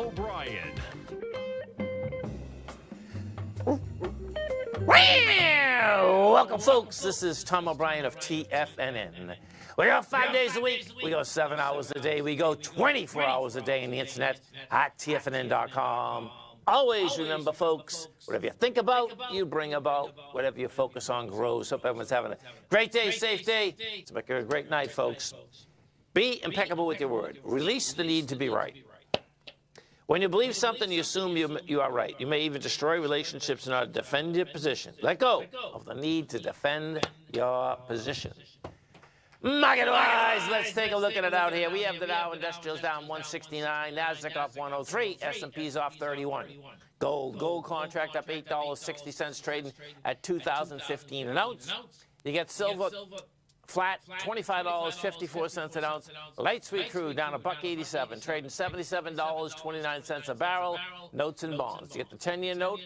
O'Brien. Welcome, folks. This is Tom O'Brien of TFNN. We go five days a week. We go seven hours a day. We go 24 hours a day on the internet at TFNN.com. Always remember, folks, whatever you think about, you bring about. Whatever you focus on grows. Hope everyone's having a great day, safe day. Let's make it a great night, folks. Be impeccable with your word. Release the need to be right. When you believe something, you assume you, you are right. You may even destroy relationships in order to defend your position. Let go of the need to defend your position. Market-wise, let's take a look at it out here. We have the Dow Industrials down 169, Nasdaq off 103, S&P's off 31. Gold, gold contract up $8.60, trading at 2015 an ounce. You get silver Flat, $25.54 an ounce. Light sweet crude down a buck 87, trading $77.29 a barrel. Notes and bonds. You get the 10-year note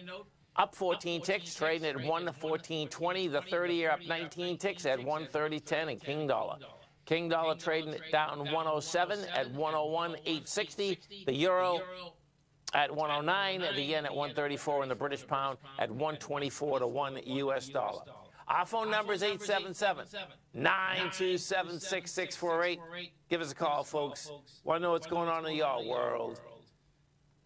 up 14 ticks, trading at 114.20. The 30-year up 19 ticks at 130.10 and King Dollar. King Dollar trading down 107 at 101.860. The Euro at 109, the yen at 134, and the British pound at 124 to 1 U.S. dollar. Our phone number is 877 927 6648. Give us a call, folks. Want to know what's going on in your world?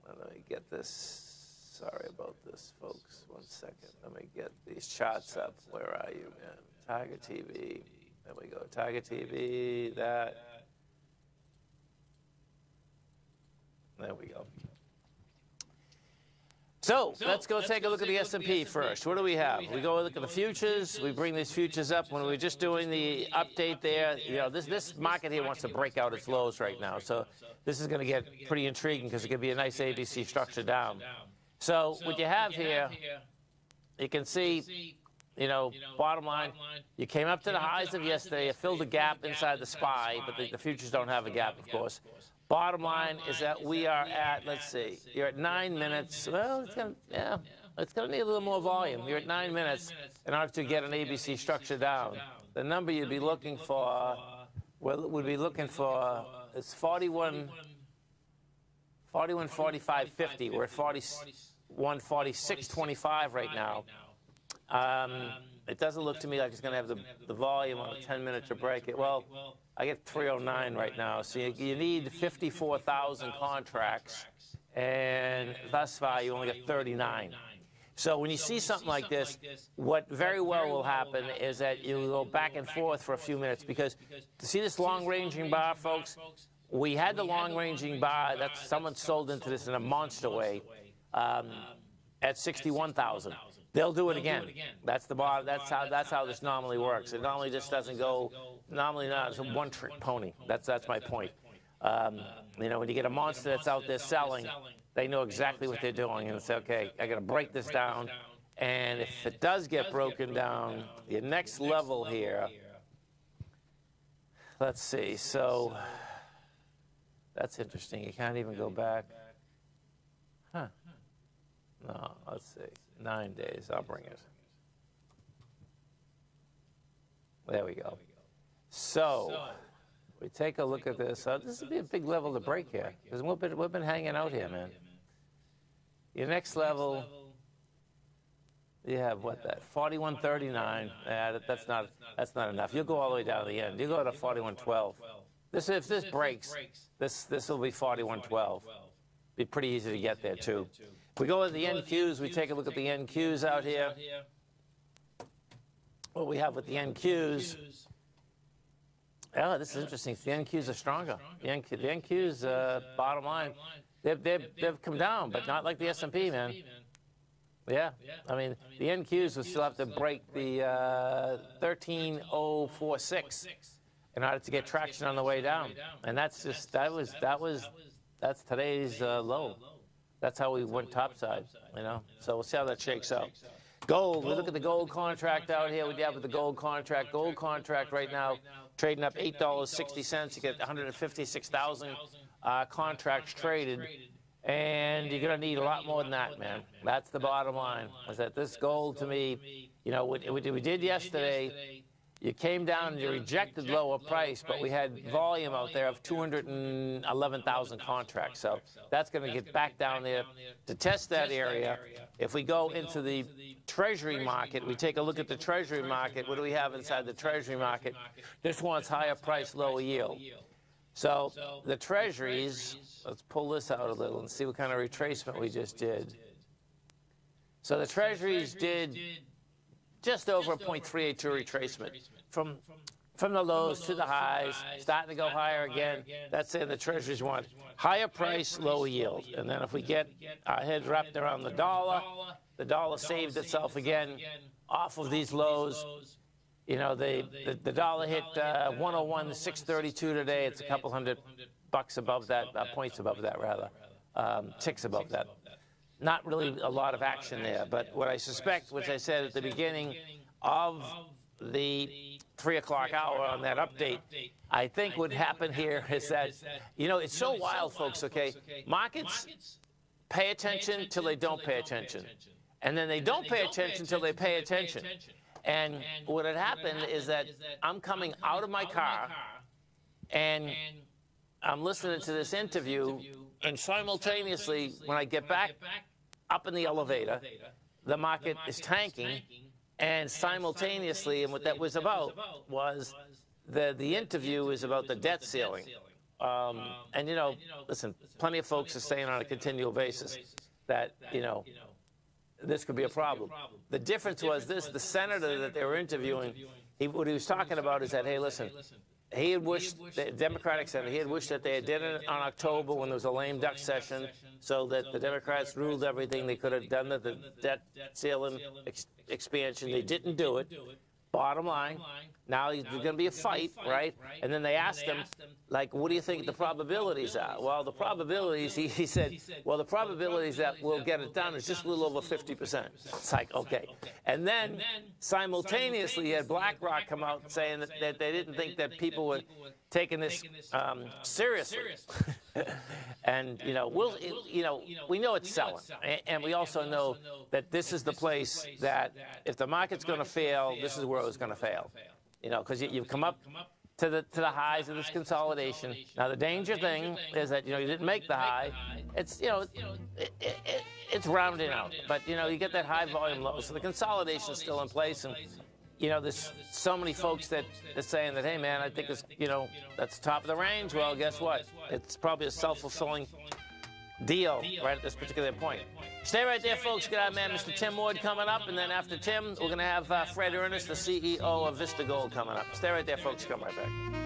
Let me get this. Sorry about this, folks. One second. Let me get these charts up. Where are you, man? Tiger TV. There we go. Tiger TV. That. There we go. So, so let's go let's take a look at the S&P first. What do we have? We go look at the futures. We bring these futures up. When we are just doing the update there, you know, this, this market here wants to break out its lows right now. So this is going to get pretty intriguing because it could be a nice ABC structure down. So what you have here, you can see, you know, bottom line, you came up to the highs of yesterday. You filled the gap inside the SPY, but the, the futures don't have a gap, of course. Bottom line is that we are at, let's see, you're at nine minutes. Well, it's going to, yeah, it's going to need a little more volume. You're at nine minutes in order to get an ABC structure down. The number you'd be looking for, well, would be looking for, is 41, 41, 45, 50. We're at 41, 46, 25 right now. Um, it doesn't look to me like it's going to have the, the volume on a 10 minute to break it. Well, I get 309 right now. So you, you need 54,000 contracts, and thus far you only get 39. So when you see something like this, what very well will happen is that you go back and forth for a few minutes because to see this long-ranging bar, folks, we had the long-ranging bar that someone sold into this in a monster way um, at 61,000. They'll do it again. That's the bar. That's how. That's how this normally works. It normally just doesn't go Normally not. It's a one-trick pony. That's that's my point. Um, you know, when you get a monster that's out there selling, they know exactly what they're doing, and it's okay. I got to break this down, and if it does get broken down, the next level here. Let's see. So that's interesting. You can't even go back. Huh? No. Let's see. Nine days. I'll bring it. There we go. So, we take a look at this. Uh, this would be a big level to break here because we've been, we've been hanging out here, man. Your next level, you have what that 4139. Yeah, that, that's not that's not enough. You'll go all the way down to the end. You go to 4112. This if this breaks, this this will be 4112. Be pretty easy to get there too. If we go with the NQs, we take a look at the NQs out here. What we have with the NQs yeah, this is interesting. The NQs are stronger. The, NQ, the NQs, uh, bottom line, they've, they've, they've come down, but not like the S&P, man. Yeah, I mean, the NQs will still have to break the uh, 13046 in order to get traction on the way down. And that's just, that was, that was, that's today's uh, low. That's how we went topside, you know? So we'll see how that shakes out. Gold, we look at the gold contract out here. We have with the gold contract. Gold contract right now trading up $8.60. You get 156,000 uh, contracts traded. And you're going to need a lot more than that, man. That's the bottom line. Is that this gold to me, you know, what, what we did yesterday you came down and you rejected lower price, but we had volume out there of 211,000 contracts. So that's going to get back down there to test that area. If we go into the Treasury market, we take a look at the Treasury market. What do we have inside the Treasury market? This wants higher price, lower yield. So the Treasuries, let's pull this out a little and see what kind of retracement we just did. So the Treasuries did just over a 0.382 retracement from from the lows to the highs, starting to go higher again. That's in the treasuries one. higher price, lower yield. And then if we get our heads wrapped around the dollar, the dollar saved itself again off of these lows. You know, the, the, the dollar hit uh, 101, 632 today. It's a couple hundred bucks above that, uh, points above that, rather, um, ticks above that not really a lot of action there. But what I suspect, which I said at the beginning of the three o'clock hour on that update, I think would happen here is that, you know, it's so wild, folks, okay? Markets pay attention till they don't pay attention. And then they don't pay attention till they pay attention. And what had happened is that I'm coming out of my car and I'm listening to this interview, and simultaneously, when I get back up in the elevator, the market is tanking, and simultaneously, and what that was about was the, the interview is about the debt ceiling. Um, and, you know, listen, plenty of folks are saying on a continual basis that, you know, this could be a problem. The difference was this, the senator that they were interviewing, he, what he was talking about is that, hey, listen, he had wished, the Democratic Senator, he had wished that they had done it on October when there was a lame duck session so that the Democrats ruled everything they could have done, the debt ceiling ex expansion. They didn't do it. Bottom line, now there's going to be a fight, right? And then they asked him, like, what do you think the probabilities are? Well, the probabilities, he, he said, well, the probabilities that we'll get it done is just a little over 50%. It's like, okay. And then simultaneously, you had BlackRock come out saying that, that they didn't think that people were taking this um, seriously. and, you know, we'll, you know, we know it's selling. And we also know that this is the place that if the market's going to fail, this is where it's going to fail. You know, because you, you've come up to the to the highs of this consolidation. Now the danger thing is that you know you didn't make the high. It's you know it, it, it, it's rounding out, but you know you get that high volume low, so the consolidation is still in place, and you know there's so many folks that are saying that hey man I think it's you know that's top of the range. Well guess what? It's probably a self-fulfilling deal right at this particular point. Stay right there, folks. Get our man, Mr. Tim Ward, coming up. And then after Tim, we're going to have uh, Fred Earnshaw, the CEO of Vista Gold, coming up. Stay right there, folks. Come right back.